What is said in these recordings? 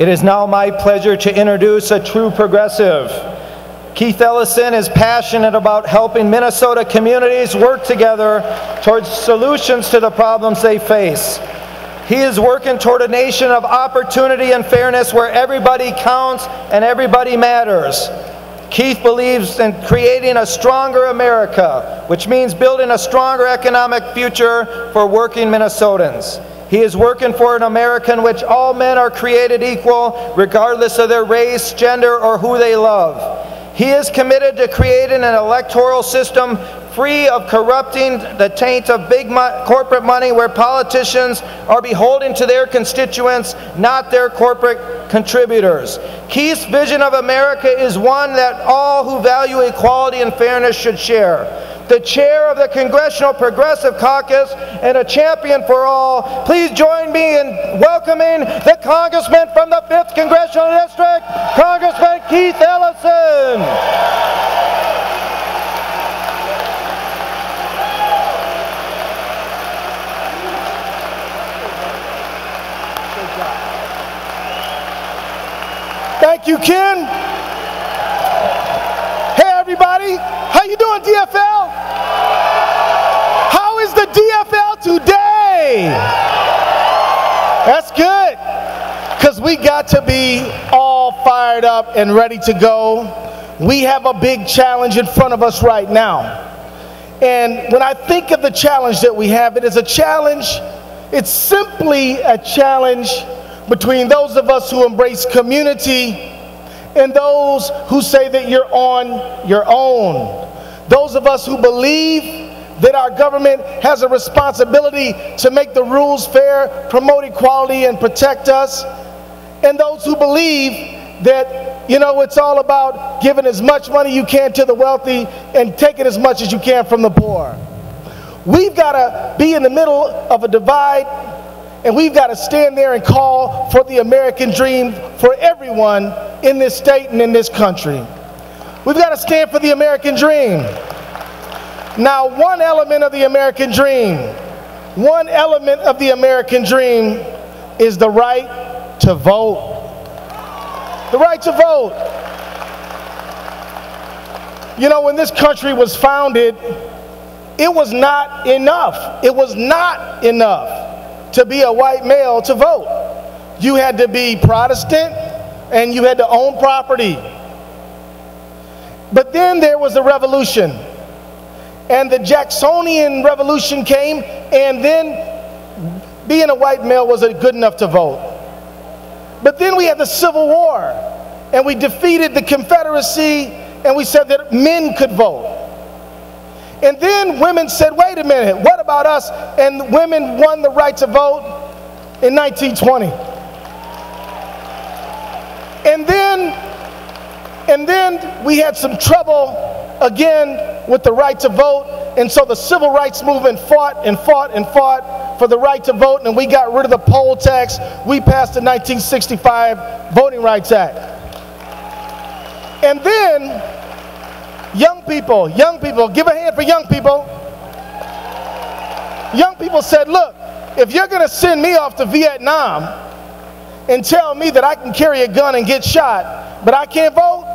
It is now my pleasure to introduce a true progressive. Keith Ellison is passionate about helping Minnesota communities work together towards solutions to the problems they face. He is working toward a nation of opportunity and fairness where everybody counts and everybody matters. Keith believes in creating a stronger America, which means building a stronger economic future for working Minnesotans. He is working for an America in which all men are created equal, regardless of their race, gender, or who they love. He is committed to creating an electoral system free of corrupting the taint of big mo corporate money where politicians are beholden to their constituents, not their corporate contributors. Keith's vision of America is one that all who value equality and fairness should share the chair of the Congressional Progressive Caucus and a champion for all. Please join me in welcoming the congressman from the 5th Congressional District, Congressman Keith Ellison. Thank you, Ken. Hey, everybody. How you doing, DFL? How is the DFL today? That's good. Because we got to be all fired up and ready to go. We have a big challenge in front of us right now. And when I think of the challenge that we have, it is a challenge, it's simply a challenge between those of us who embrace community and those who say that you're on your own. Those of us who believe that our government has a responsibility to make the rules fair, promote equality, and protect us. And those who believe that, you know, it's all about giving as much money you can to the wealthy and taking as much as you can from the poor. We've got to be in the middle of a divide and we've got to stand there and call for the American dream for everyone in this state and in this country. We've got to stand for the American dream. Now, one element of the American dream, one element of the American dream is the right to vote. The right to vote. You know, when this country was founded, it was not enough. It was not enough to be a white male to vote. You had to be Protestant and you had to own property. But then there was a revolution. And the Jacksonian revolution came, and then being a white male wasn't good enough to vote. But then we had the Civil War, and we defeated the Confederacy, and we said that men could vote. And then women said, wait a minute, what about us? And women won the right to vote in 1920. And then, and then we had some trouble again with the right to vote. And so the civil rights movement fought and fought and fought for the right to vote. And we got rid of the poll tax. We passed the 1965 Voting Rights Act. And then Young people, young people, give a hand for young people. Young people said, look, if you're going to send me off to Vietnam and tell me that I can carry a gun and get shot, but I can't vote,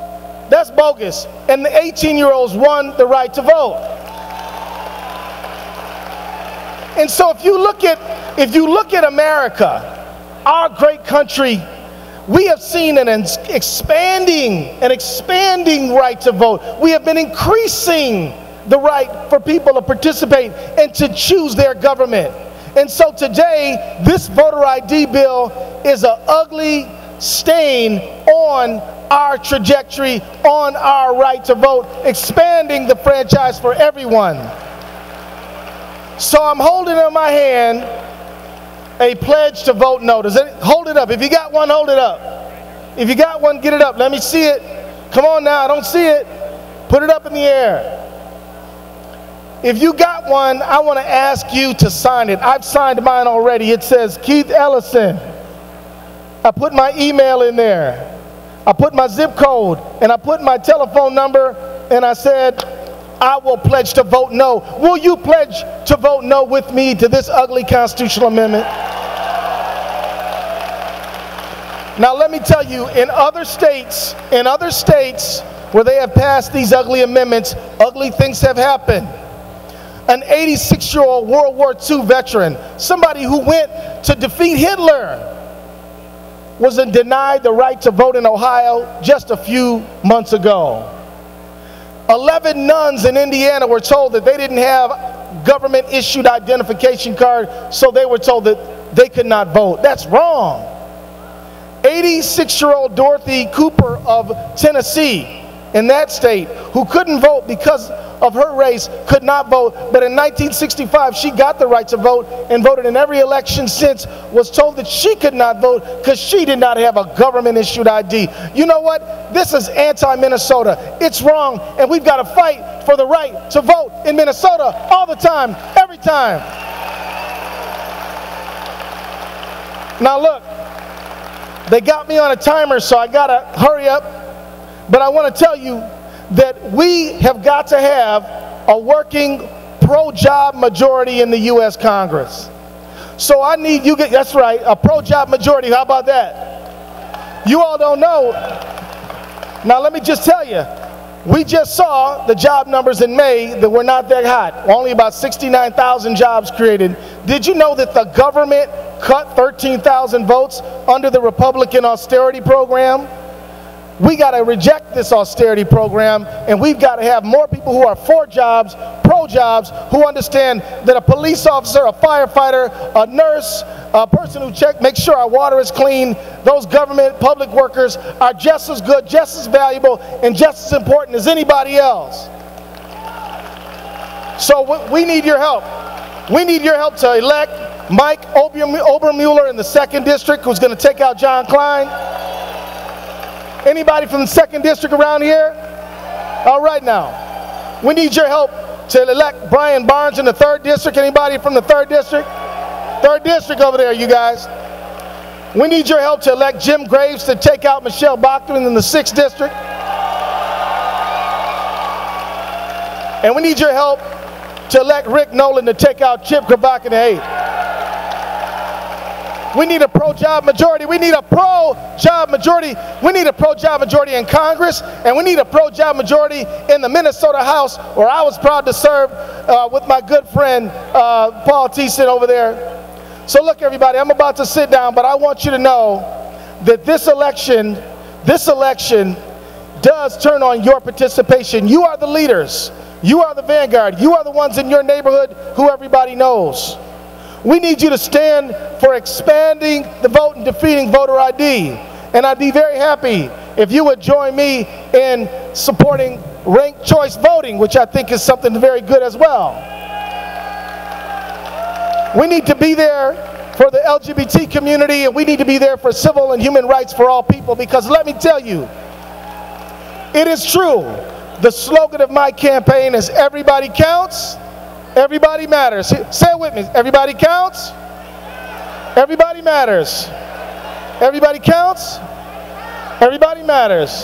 that's bogus. And the 18 year olds won the right to vote. And so if you look at if you look at America, our great country we have seen an expanding, an expanding right to vote. We have been increasing the right for people to participate and to choose their government. And so today, this voter ID bill is an ugly stain on our trajectory, on our right to vote, expanding the franchise for everyone. So I'm holding in my hand a pledge to vote no. Does it, hold it up. If you got one, hold it up. If you got one, get it up. Let me see it. Come on now, I don't see it. Put it up in the air. If you got one, I want to ask you to sign it. I've signed mine already. It says Keith Ellison. I put my email in there. I put my zip code and I put my telephone number and I said, I will pledge to vote no. Will you pledge to vote no with me to this ugly constitutional amendment? Now, let me tell you, in other states, in other states where they have passed these ugly amendments, ugly things have happened. An 86 year old World War II veteran, somebody who went to defeat Hitler, was denied the right to vote in Ohio just a few months ago. 11 nuns in Indiana were told that they didn't have government issued identification card, so they were told that they could not vote. That's wrong. 86 year old Dorothy Cooper of Tennessee, in that state, who couldn't vote because of her race, could not vote. But in 1965, she got the right to vote and voted in every election since, was told that she could not vote because she did not have a government issued ID. You know what? This is anti Minnesota. It's wrong, and we've got to fight for the right to vote in Minnesota all the time, every time. Now, look, they got me on a timer, so I got to hurry up. But I want to tell you that we have got to have a working pro job majority in the U.S. Congress. So I need you, get, that's right, a pro job majority. How about that? You all don't know. Now, let me just tell you, we just saw the job numbers in May that were not that hot. Only about 69,000 jobs created. Did you know that the government cut 13,000 votes under the Republican austerity program? We got to reject this austerity program, and we've got to have more people who are for jobs, pro jobs, who understand that a police officer, a firefighter, a nurse, a person who check, makes sure our water is clean, those government public workers are just as good, just as valuable, and just as important as anybody else. So we need your help. We need your help to elect Mike Obermueller in the second district, who's going to take out John Kline. Anybody from the second district around here? All right now. We need your help to elect Brian Barnes in the third district. Anybody from the third district? Third district over there, you guys. We need your help to elect Jim Graves to take out Michele Bachmann in the sixth district. And we need your help to elect Rick Nolan to take out Chip Cravaack in the eighth. We need a pro job majority. We need a pro job majority. We need a pro job majority in Congress, and we need a pro job majority in the Minnesota House, where I was proud to serve uh, with my good friend uh, Paul Thissen over there. So, look, everybody, I'm about to sit down, but I want you to know that this election, this election does turn on your participation. You are the leaders. You are the vanguard. You are the ones in your neighborhood who everybody knows. We need you to stand for expanding the vote and defeating voter ID. And I'd be very happy if you would join me in supporting ranked choice voting, which I think is something very good as well. We need to be there for the LGBT community and we need to be there for civil and human rights for all people because let me tell you, it is true. The slogan of my campaign is everybody counts Everybody matters. Say it with me. Everybody counts. Everybody matters. Everybody counts. Everybody matters.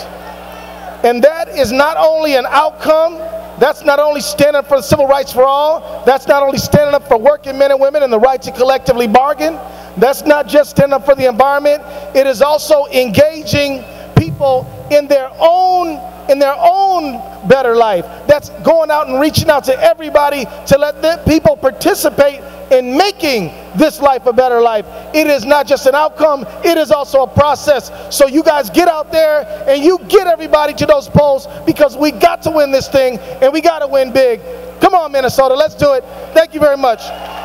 And that is not only an outcome, that's not only standing up for civil rights for all, that's not only standing up for working men and women and the right to collectively bargain, that's not just standing up for the environment, it is also engaging people in their own in their own better life. That's going out and reaching out to everybody to let the people participate in making this life a better life. It is not just an outcome, it is also a process. So you guys get out there and you get everybody to those polls because we got to win this thing and we got to win big. Come on, Minnesota, let's do it. Thank you very much.